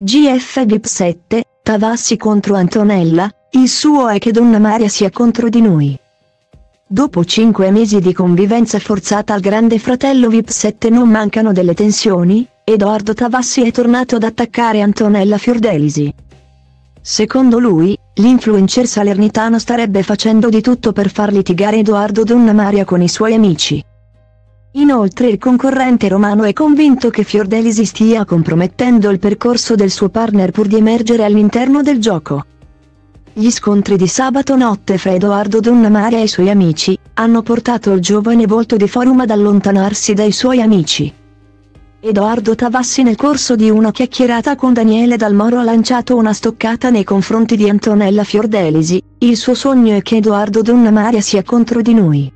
GF VIP 7, Tavassi contro Antonella, il suo è che Donna Maria sia contro di noi. Dopo cinque mesi di convivenza forzata al grande fratello VIP 7 non mancano delle tensioni, Edoardo Tavassi è tornato ad attaccare Antonella Fiordelisi. Secondo lui, l'influencer salernitano starebbe facendo di tutto per far litigare Edoardo Donna Maria con i suoi amici. Inoltre il concorrente romano è convinto che Fiordelisi stia compromettendo il percorso del suo partner pur di emergere all'interno del gioco. Gli scontri di sabato notte fra Edoardo Donnamaria e i suoi amici, hanno portato il giovane volto di forum ad allontanarsi dai suoi amici. Edoardo Tavassi nel corso di una chiacchierata con Daniele Dalmoro ha lanciato una stoccata nei confronti di Antonella Fiordelisi, il suo sogno è che Edoardo Donnamaria sia contro di noi.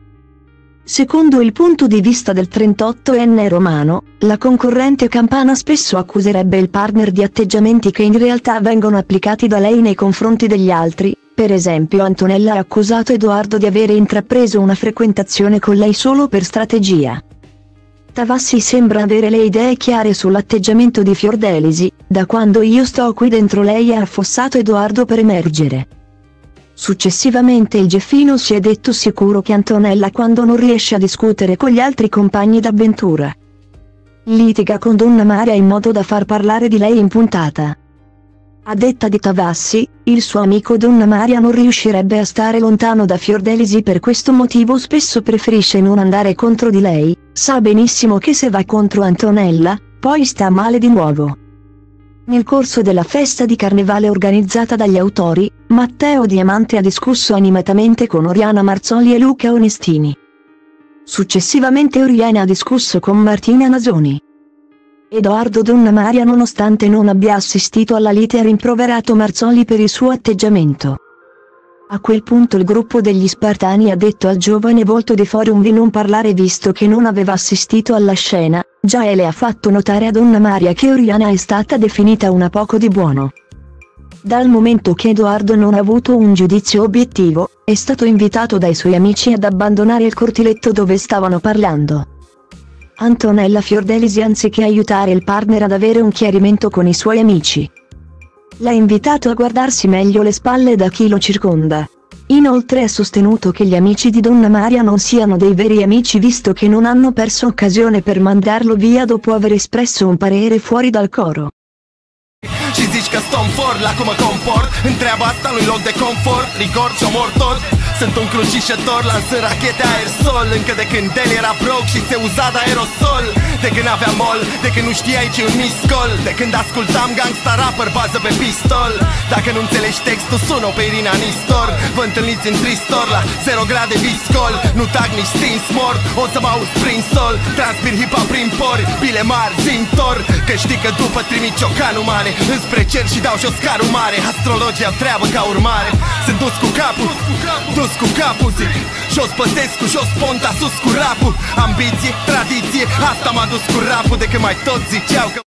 Secondo il punto di vista del 38enne romano, la concorrente campana spesso accuserebbe il partner di atteggiamenti che in realtà vengono applicati da lei nei confronti degli altri, per esempio Antonella ha accusato Edoardo di avere intrapreso una frequentazione con lei solo per strategia. Tavassi sembra avere le idee chiare sull'atteggiamento di Fiordelisi, da quando io sto qui dentro lei ha affossato Edoardo per emergere. Successivamente il Geffino si è detto sicuro che Antonella quando non riesce a discutere con gli altri compagni d'avventura. Litiga con Donna Maria in modo da far parlare di lei in puntata. A detta di Tavassi, il suo amico Donna Maria non riuscirebbe a stare lontano da Fiordelisi per questo motivo spesso preferisce non andare contro di lei, sa benissimo che se va contro Antonella, poi sta male di nuovo. Nel corso della festa di carnevale organizzata dagli autori, Matteo Diamante ha discusso animatamente con Oriana Marzoli e Luca Onestini. Successivamente Oriana ha discusso con Martina Nasoni. Edoardo Donnamaria nonostante non abbia assistito alla lite ha rimproverato Marzoli per il suo atteggiamento. A quel punto il gruppo degli Spartani ha detto al giovane volto di forum di non parlare visto che non aveva assistito alla scena, Già Ele ha fatto notare a Donna Maria che Oriana è stata definita una poco di buono. Dal momento che Edoardo non ha avuto un giudizio obiettivo, è stato invitato dai suoi amici ad abbandonare il cortiletto dove stavano parlando. Antonella Fiordelisi anziché aiutare il partner ad avere un chiarimento con i suoi amici. L'ha invitato a guardarsi meglio le spalle da chi lo circonda. Inoltre ha sostenuto che gli amici di Donna Maria non siano dei veri amici visto che non hanno perso occasione per mandarlo via dopo aver espresso un parere fuori dal coro. Și zici că stăm for la cum mă comport Întreaba asta nu-i loc de confort Rigor și omor tot Sunt un crucișător, lansând rachete aerosol Încă de când el era broke și se uza de aerosol. De când aveam mol, de când nu știai ce un miscol. De când ascultam gangsta rapper bază pe pistol. Dacă nu înțelegi textul, sună pe Irina Nistor. Vă întâlniți în tristor la 0 grade viscol. Nu tag nici stins mort, o să mă auzi prin sol. Transpir hip-hop prin pori, bile mari, zintor Că știi că după trimit ciocanul mare Înspre cer și dau jos carul mare Astrologia treabă ca urmare. Sunt dus cu capul, dus cu capul zic. Jos pătescu, jos ponta, sus cu rapul. Ambiție, tradiție, asta m-a dus cu rapul De când mai tot ziceau că